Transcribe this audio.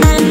man.